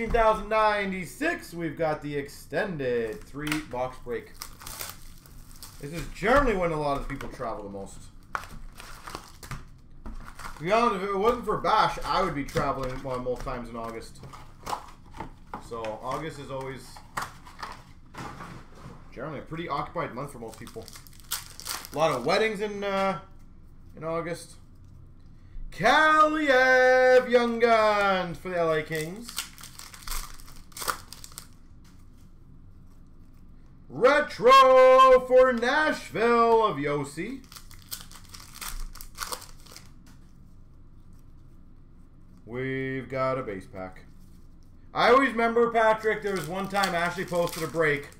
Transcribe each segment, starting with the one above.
15,096, we've got the extended three box break. This is generally when a lot of people travel the most. To be honest, if it wasn't for Bash, I would be traveling most times in August. So August is always generally a pretty occupied month for most people. A lot of weddings in uh, in August. Kaliyev Young Guns for the LA Kings. Retro for Nashville of Josi. We've got a base pack. I always remember, Patrick, there was one time Ashley posted a break.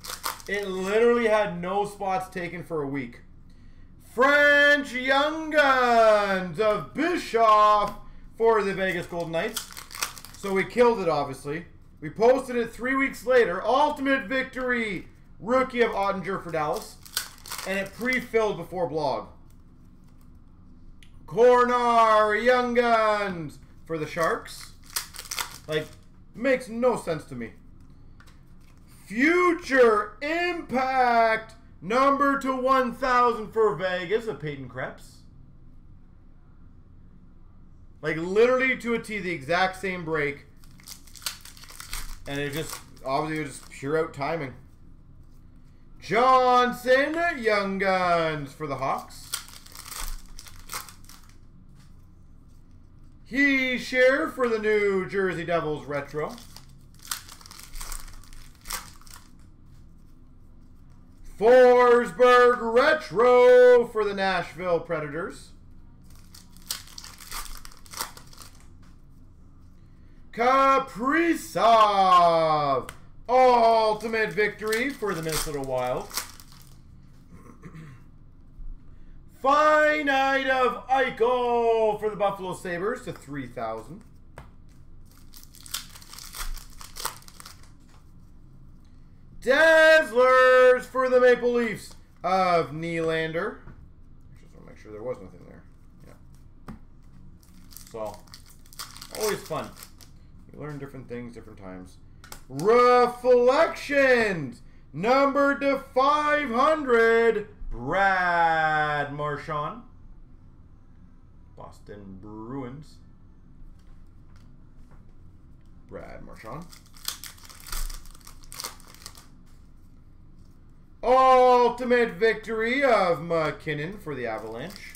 It literally had no spots taken for a week. French Young Guns of Bischoff for the Vegas Golden Knights. So we killed it, obviously. We posted it three weeks later. Ultimate victory, rookie of Oettinger for Dallas. And it pre-filled before blog. Corner Young Guns for the Sharks. Like, makes no sense to me. Future Impact number to 1,000 for Vegas of Peyton Krebs. Like, literally to a T, the exact same break. And it just, obviously, it was just pure out timing. Johnson Young Guns for the Hawks. Hischier for the New Jersey Devils Retro. Forsberg Retro for the Nashville Predators. Kaprizov Ultimate Victory for the Minnesota Wild. Finite of Eichel for the Buffalo Sabres to 3,000. Dazzlers for the Maple Leafs of Nylander. Just want to make sure there was nothing there. Yeah. So, always fun. You learn different things different times. Reflections! Number to 500, Brad Marchand. Boston Bruins. Brad Marchand. Ultimate victory of MacKinnon for the Avalanche.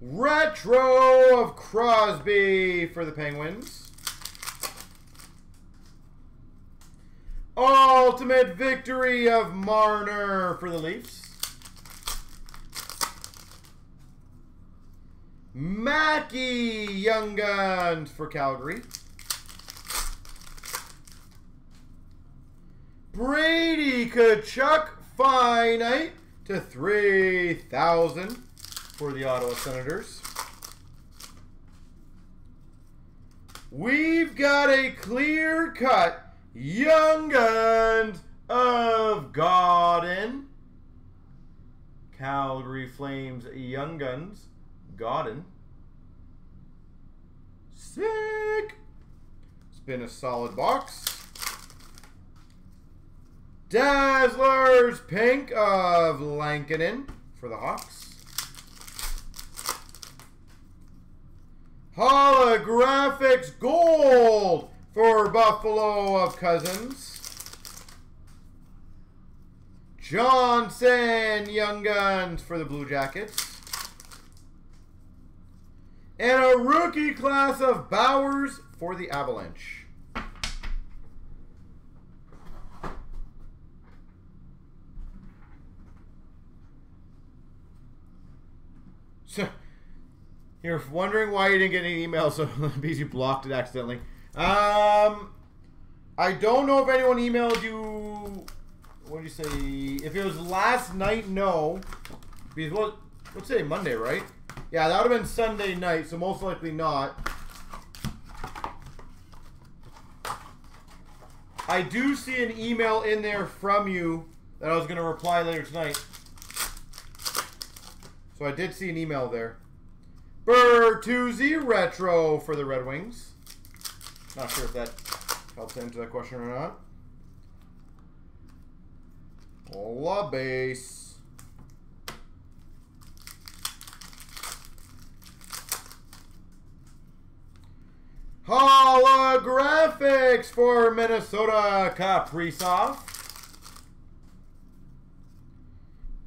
Retro of Crosby for the Penguins. Ultimate victory of Marner for the Leafs. Mackey Young Guns for Calgary. Brady Tkachuk finite to 3,000 for the Ottawa Senators. We've got a clear cut Young Guns of Gawdin. Calgary Flames Young Guns. Gawdin. Sick. It's been a solid box. Dazzlers Pink of Lankinen for the Hawks. Holographics Gold for Buffalo of Cozens. Johnson Young Guns for the Blue Jackets. And a rookie class of Bowers for the Avalanche. So, you're wondering why you didn't get any emails, so because you blocked it accidentally. Um, I don't know if anyone emailed you. What did you say? If it was last night, no. Because what? What's today? Monday, right? Yeah, that would have been Sunday night, so most likely not. I do see an email in there from you that I was going to reply later tonight. So I did see an email there. Bertuzzi retro for the Red Wings. Not sure if that helps answer that question or not. La base. Holographics for Minnesota Kaprizov.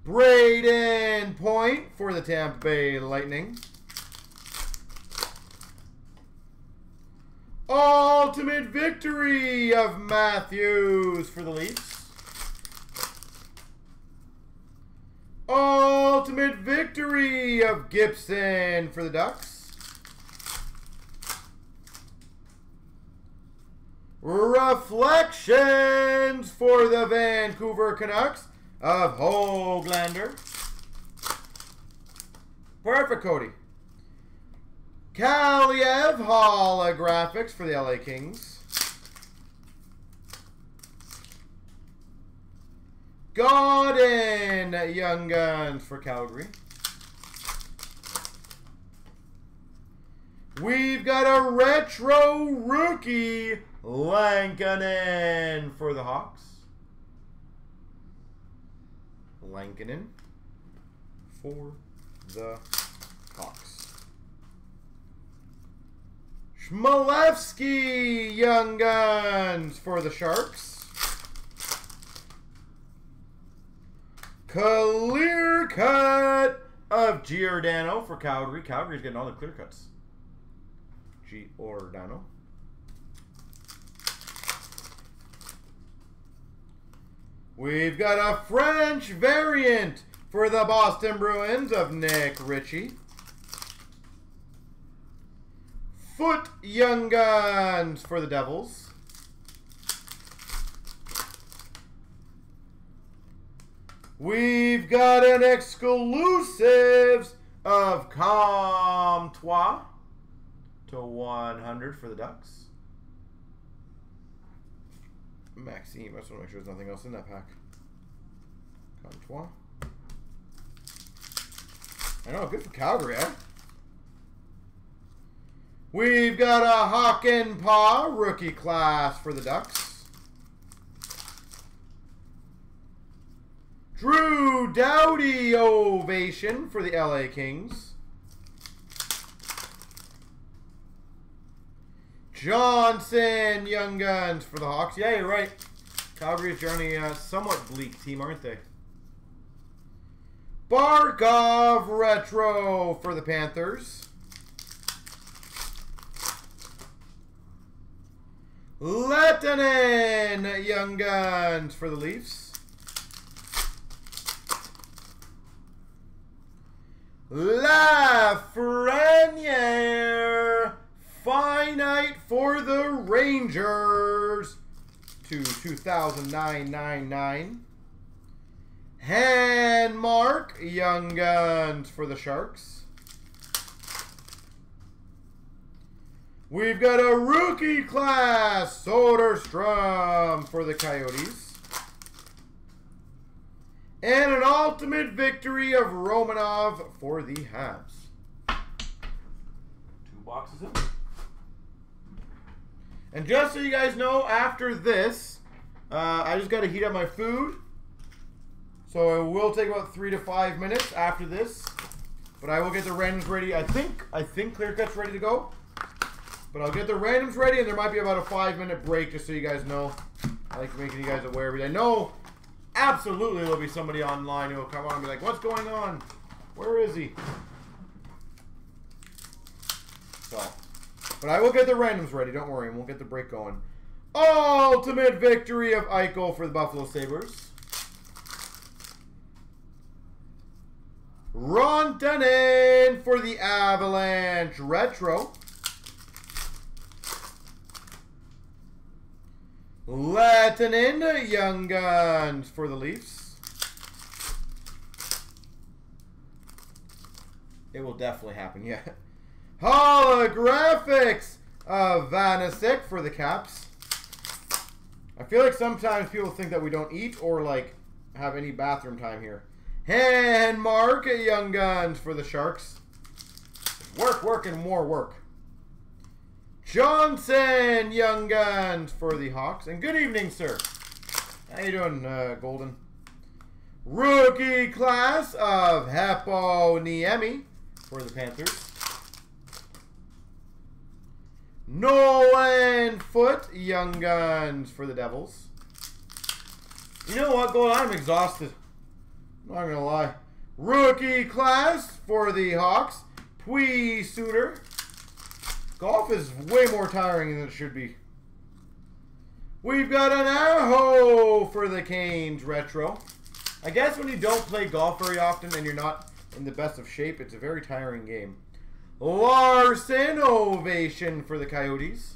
Brayden Point for the Tampa Bay Lightning. Ultimate victory of Matthews for the Leafs. Ultimate victory of Gibson for the Ducks. Reflections for the Vancouver Canucks of Hoglander. Perfect, Cody. Kaliyev holographics for the LA Kings. Gordon Young Guns for Calgary. We've got a retro rookie Lankinen for the Hawks. Lankinen for the Hawks. Chmelevski Young Guns for the Sharks. Clear cut of Giordano for Calgary. Calgary's getting all the clear cuts. Giordano. We've got a French variant for the Boston Bruins of Nick Ritchie. Foote Young Guns for the Devils. We've got an exclusives of Comtois to 100 for the Ducks. Maxime. I just want to make sure there's nothing else in that pack. Comtois. I know, good for Calgary, eh? We've got a Hakanpää rookie class for the Ducks. Drew Doughty ovation for the LA Kings. Johnson, Young Guns for the Hawks. Yeah, you're right. Calgary's journey a uh, somewhat bleak team, aren't they? Barkov Retro for the Panthers. Lehtonen Young Guns for the Leafs. Lafreniere Finite for the Rangers to 2009-99. Mark Young Guns for the Sharks. We've got a rookie class, Soderstrom for the Coyotes. And an ultimate victory of Romanov for the Habs. Two boxes in. And just so you guys know, after this, uh, I just got to heat up my food. So it will take about three to five minutes after this. But I will get the randoms ready. I think I think clear cut's ready to go. But I'll get the randoms ready, and there might be about a five minute break, just so you guys know. I like making you guys aware of it. I know absolutely there'll be somebody online who will come on and be like, "What's going on? Where is he?" So. But I will get the randoms ready. Don't worry. We'll get the break going. Ultimate victory of Eichel for the Buffalo Sabres. Rantanen for the Avalanche Retro. Lehtonen Young Guns for the Leafs. It will definitely happen, yeah. Holographics of Vanecek for the Caps. I feel like sometimes people think that we don't eat or like have any bathroom time here. Hand mark Young Guns for the Sharks. Work, work, and more work. Johnson, Young Guns for the Hawks. And good evening, sir. How you doing, uh, Golden? Rookie class of Heponiemi for the Panthers. Nolan Foote, Young Guns for the Devils. You know what, Gold? I'm exhausted. I'm not gonna lie. Rookie class for the Hawks. Pius Suter. Golf is way more tiring than it should be. We've got an Aho for the Canes retro. I guess when you don't play golf very often and you're not in the best of shape, it's a very tiring game. Larson Ovation for the Coyotes.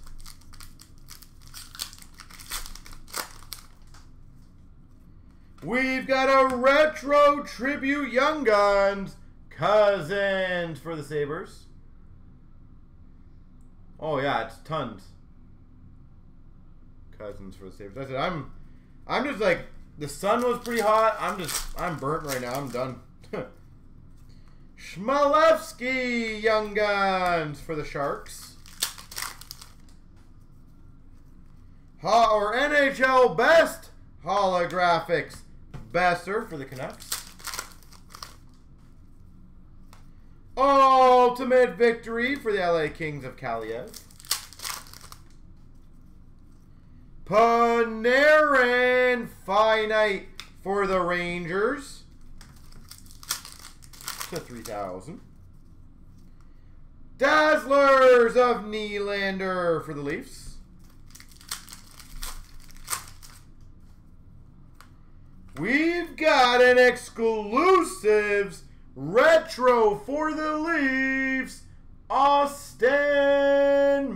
We've got a Retro Tribute Young Guns Cozens for the Sabres. Oh yeah, it's tons. Cozens for the Sabres. That's it. I'm I'm just like the sun was pretty hot. I'm just I'm burnt right now. I'm done. Chmelevski Young Guns for the Sharks. Ha or NHL Best Holographics Boeser for the Canucks. Ultimate victory for the LA Kings of Kaliyev. Panarin Finite for the Rangers. To 3,000. Dazzlers of Nylander for the Leafs. We've got an exclusives retro for the Leafs, Auston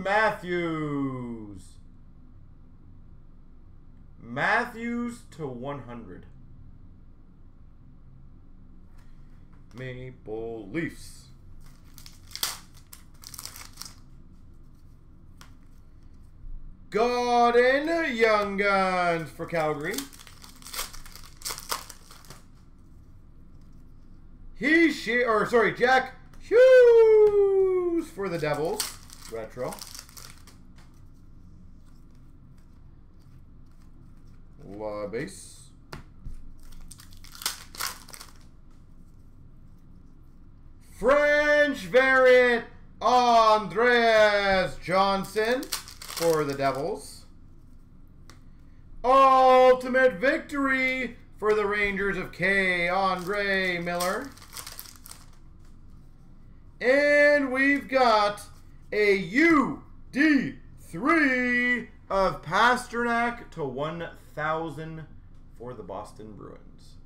Matthews. Matthews to 100. Maple Leafs. Gordon Young Guns for Calgary. He she or sorry, Jack Hughes for the Devils. Retro. La base. French variant Andreas Johnsson for the Devils. Ultimate victory for the Rangers of K'Andre Miller. And we've got a UD3 of Pastrnak to 1,000 for the Boston Bruins.